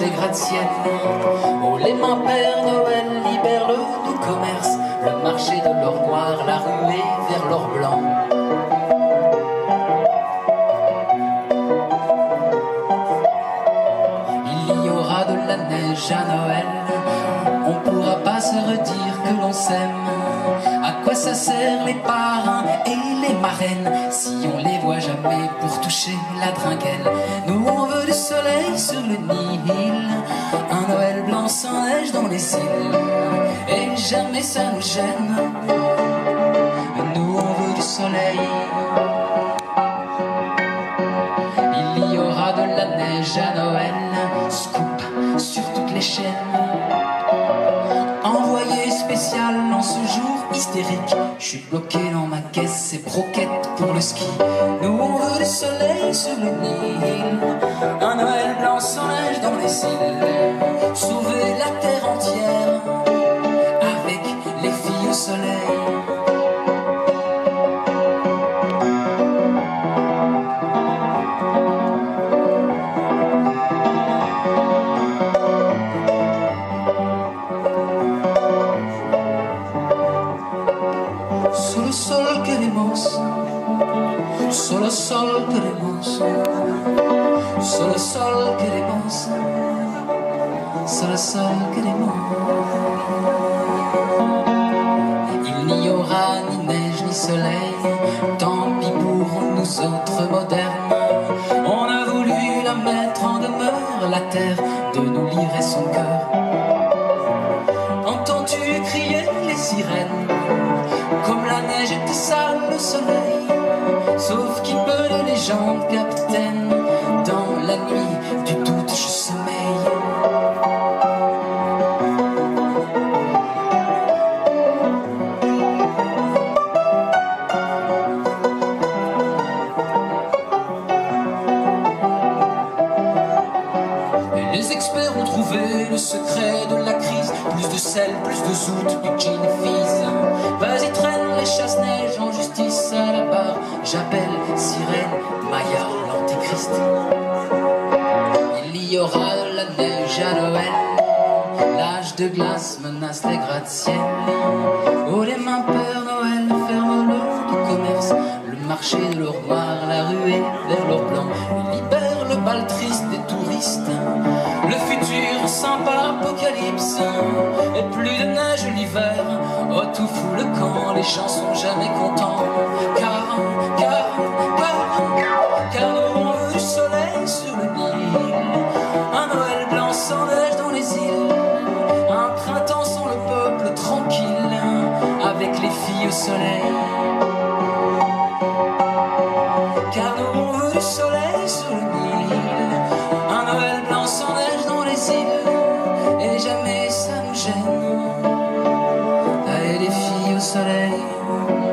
les gratte-ciels. Oh, les mains Père Noël libère le doux commerce, le marché de l'or noir, la ruée vers l'or blanc. Il y aura de la neige à Noël, on pourra pas se redire que l'on s'aime. Ça sert les parrains et les marraines si on les voit jamais pour toucher la dringuelle Nous on veut du soleil sur le Nil, un Noël blanc sans neige dans les îles, et jamais ça nous gêne. Nous on veut du soleil. Je suis bloqué dans ma caisse et broquette pour le ski. Nous on veut du soleil sur le Nil, un Noël blanc sans neige dans les îles, Solo sol queremos, solo sol queremos, solo sol queremos, solo sol queremos. Il n'y aura ni neige ni soleil, tant pis pour nous autres modernes. On a voulu la mettre en demeure, la terre, de nous livrer son cœur. Entends-tu crier les sirènes? Sale le soleil Sauf qui peut de légende capitaine Dans la nuit du doute je sommeille les experts ont trouvé le secret de la crise. Plus de sel, plus de zout, du gin fizz. Vas-y, traîne les chasse-neige J'appelle Sirène, Maya, l'antéchrist. Il y aura la neige à Noël. L'âge de glace menace les gratte-ciel. Oh, les mains Père Noël ferment l'heure du commerce. Le marché de l'or noir, la ruée vers l'or blanc. Libère le bal triste des touristes. Le futur sympa apocalypse. Et plus de neige l'hiver. Oh, tout fout le camp, les gens sont jamais contents. Car, car, car, car on veut du soleil sur le Nil. Un Noël blanc sans neige dans les îles. Un printemps sans le peuple tranquille. Avec les filles au soleil. Car nous veut du soleil sur le Nil Un Noël blanc sans neige dans les îles Et jamais ça nous gêne yesterday.